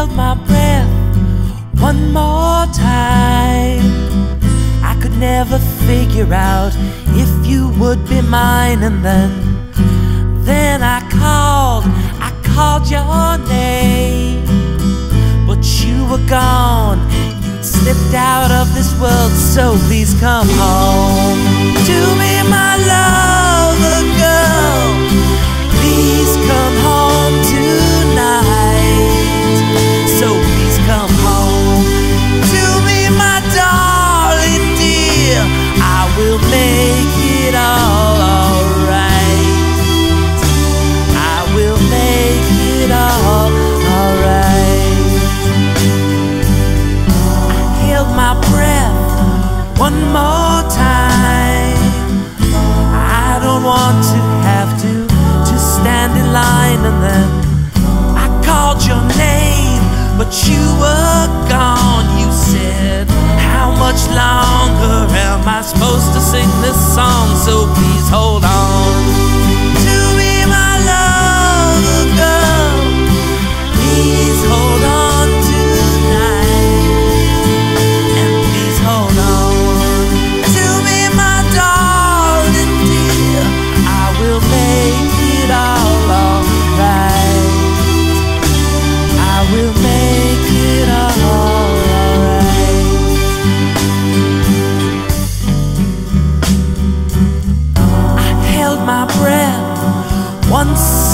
held my breath one more time. I could never figure out if you would be mine, and then, then I called, I called your name, but you were gone. You'd slipped out of this world, so please come home to me, more time. I don't want to have to to stand in line and then I called your name, but you were gone. You said, How much longer am I supposed to sing this song? So please hold on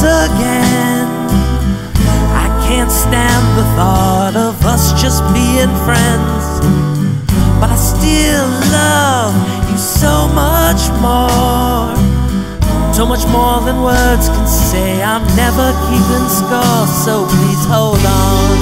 again. I can't stand the thought of us just being friends. But I still love you so much more. So much more than words can say. I'm never keeping score, so please hold on.